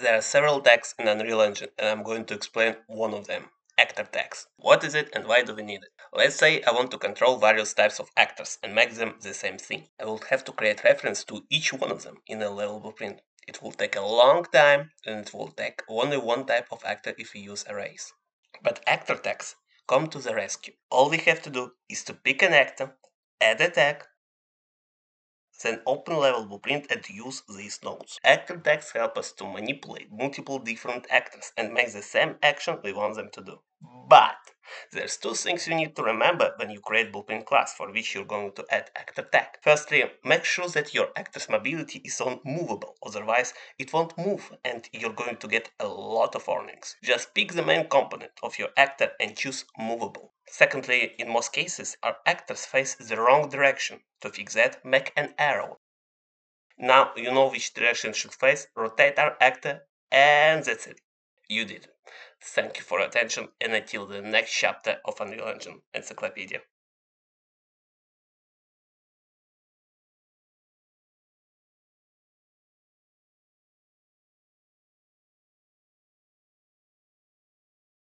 There are several tags in Unreal Engine and I'm going to explain one of them, actor tags. What is it and why do we need it? Let's say I want to control various types of actors and make them the same thing. I will have to create reference to each one of them in a level blueprint. It will take a long time and it will take only one type of actor if we use arrays. But actor tags come to the rescue. All we have to do is to pick an actor, add a tag, then open level blueprint and use these nodes. Actor tags help us to manipulate multiple different actors and make the same action we want them to do. But there's two things you need to remember when you create blueprint class for which you're going to add actor tag. Firstly, make sure that your actor's mobility is on movable, otherwise it won't move and you're going to get a lot of warnings. Just pick the main component of your actor and choose movable. Secondly, in most cases, our actors face the wrong direction. To fix that, make an arrow. Now you know which direction should face, rotate our actor, and that's it. You did. Thank you for attention and until the next chapter of Unreal Engine Encyclopedia.